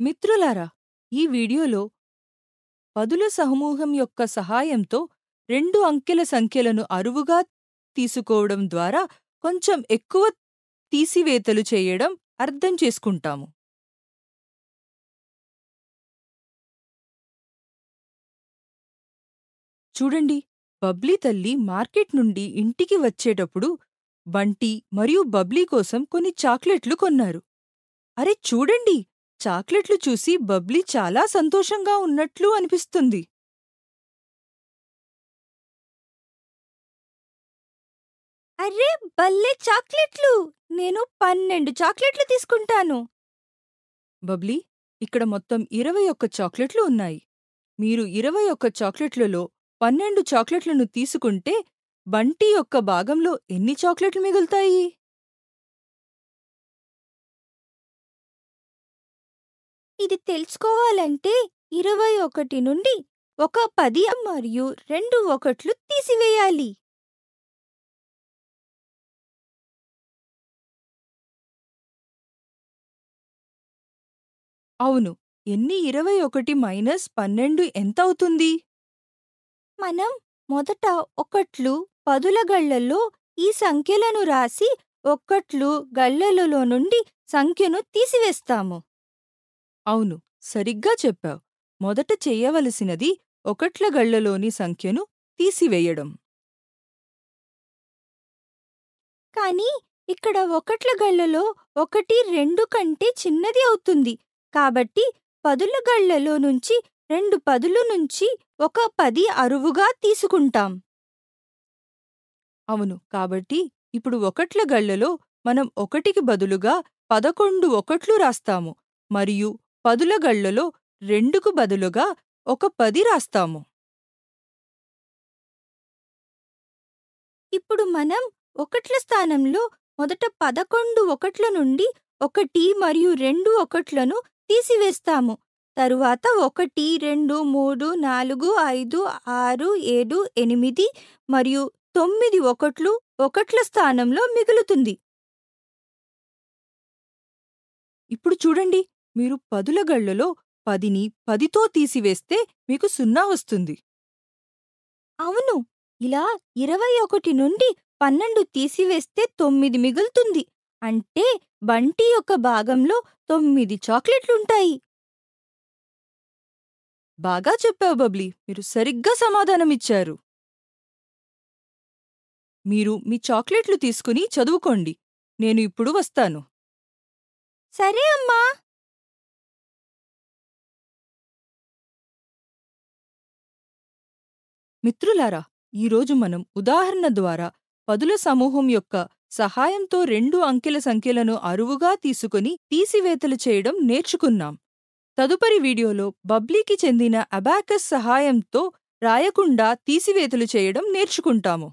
మిత్రులారా ఈ వీడియోలో పదుల సమూహం యొక్క సహాయంతో రెండు అంకెల సంఖ్యలను అరువుగా తీసుకోవడం ద్వారా కొంచెం ఎక్కువ తీసివేతలు చేయడం అర్థం చేసుకుంటాము. చూడండి బబ్లీ తల్లి మార్కెట్ నుండి ఇంటికి వచ్చేటప్పుడు బంటి మరియు బబ్లీ కోసం కొన్ని చాక్లెట్లు కొన్నారు. అరే చూడండి చాక్లెట్లు చూసి బబ్లీ చాలా సంతోషంగా ఉన్నట్లు అనిపిస్తుంది. అరే భలే చాక్లెట్లు! నేను పన్నెండు చాక్లెట్లు తీసుకుంటాను. బబ్లీ ఇక్కడ మొత్తం ఇరవై ఒక్క చాక్లెట్లు ఉన్నాయి. మీరు ఇరవై ఒక్క చాక్లెట్లలో పన్నెండు చాక్లెట్లను తీసుకుంటే బంటి యొక్క భాగంలో ఎన్ని చాక్లెట్లు మిగులుతాయి? ఇది తెలుసుకోవాలంటే ఇరవై ఒకటి నుండి ఒక పది మరియు రెండు ఒకట్లు తీసివేయాలి. అవును ఎన్ని ఇరవై ఒకటి మైనస్ పన్నెండు ఎంతవుతుంది? మనం మొదట ఒకట్లు పదుల గళ్ళలో ఈ సంఖ్యలను రాసి ఒక్కట్లు గళ్ళలో నుండి సంఖ్యను తీసివేస్తాము. అవును. సరిగ్గా చెప్పావు. మొదట చెయ్యవలసినది ఒకట్ల గళ్ళలోని సంఖ్యను తీసివేయడం. కానీ ఇక్కడ ఒకట్ల గళ్ళలో ఒకటి రెండు కంటే చిన్నది అవుతుంది. కాబట్టి పదుల గళ్ళలో నుంచి రెండు పదులు నుంచి ఒక పది అరువుగా తీసుకుంటాం. అవును. కాబట్టి ఇప్పుడు ఒకట్ల గళ్ళలో మనం ఒకటికి బదులుగా పదకొండు ఒకట్లు రాస్తాము. మరియు పదుల గళ్ళలో రెండుకు బదులుగా ఒక పది రాస్తాము. ఇప్పుడు మనం ఒకట్ల స్థానంలో మొదట పదకొండు ఒకట్ల నుండి ఒకటి మరియు రెండు ఒకట్లను తీసివేస్తాము. తరువాత ఒకటి రెండు మూడు నాలుగు ఐదు ఆరు ఏడు ఎనిమిది మరియు తొమ్మిది ఒకట్లు ఒకట్ల స్థానంలో మిగులుతుంది. ఇప్పుడు చూడండి. మీరు పదుల గళ్ళలో పదిని పదితో తీసివేస్తే మీకు సున్నా వస్తుంది. అవును. ఇలా ఇరవై ఒకటి నుండి పన్నెండు తీసివేస్తే తొమ్మిది మిగులుతుంది. అంటే బంటి యొక్క భాగంలో తొమ్మిది చాక్లెట్లుంటాయి. బాగా చెప్పావు బబ్లీ. మీరు సరిగ్గా సమాధానమిచ్చారు. మీరు మీ చాక్లెట్లు తీసుకుని చదువుకోండి. నేను ఇప్పుడు వస్తాను. సరే అమ్మా. మిత్రులారా ఈరోజు మనం ఉదాహరణ ద్వారా పదుల సమూహం యొక్క సహాయంతో రెండు అంకెల సంఖ్యలను అరువుగా తీసుకుని తీసివేతలు చేయడం నేర్చుకున్నాం. తదుపరి వీడియోలో బబ్లీకి చెందిన అబాకస్ సహాయంతో రాయకుండా తీసివేతలు చేయడం నేర్చుకుంటాము.